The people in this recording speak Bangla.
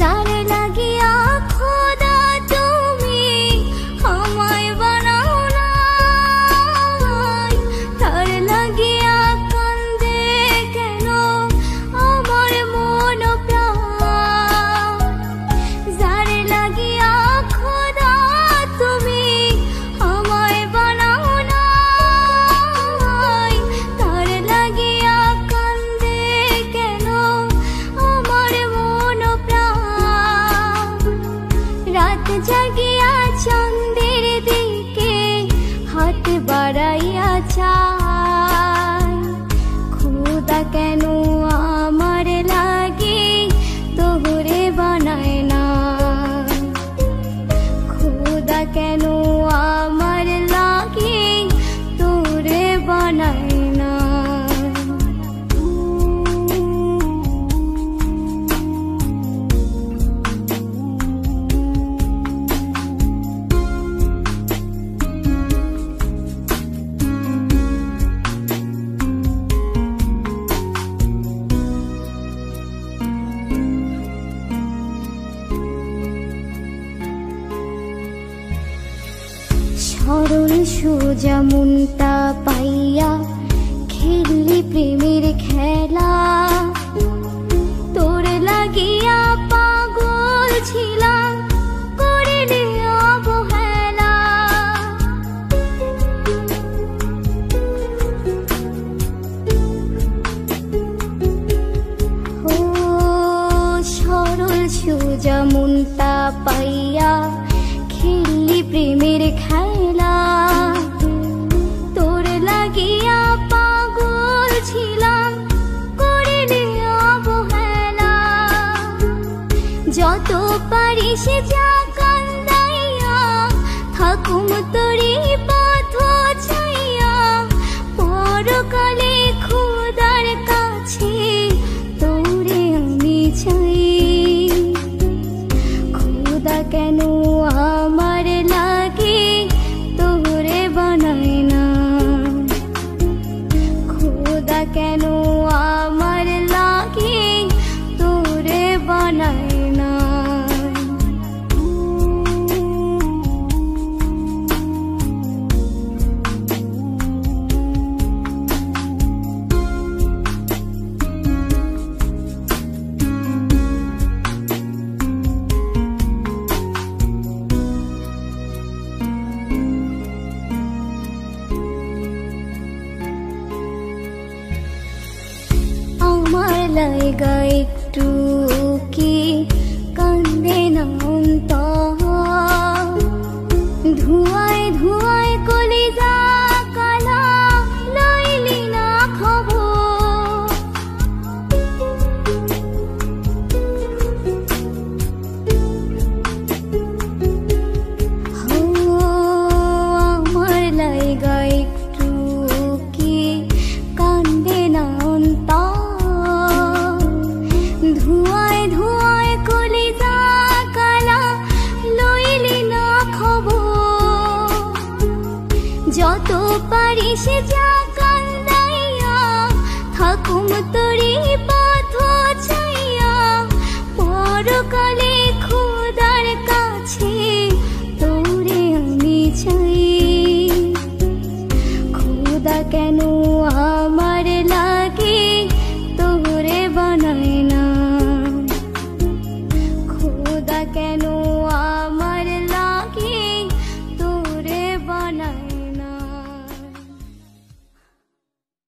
যারে লাগিয়া জাগিয়া চন্দের দিকে হাত বাড়াইয়া চাই। খুদা কেন আমার লাগে তোহরে বানায় না। খুদা কেন সরল সোজা মনটা পাইয়া খেললি প্রেমের খেলা। তোর লাগিয়া পাগল ছিলাম করিলি অবহেলা। ও সরল সোজা মনটা পাইয়া খেললি প্রেমের খেলা। তোর লাগিয়া পাগল ছিলাম করিলি অবহেলা। যত পারিস যা কান্দাইয়া থাকুম তোরি পথ ছাইয়া। পরকালে খুদার কাছে তোরে আমি চাই। খুদা কেন আমার কেন আমার আমার লাইগা একটু কি কান্দে না ধুয়ায় পারিস যা কান্দাইয়া থাকুম তোরে পা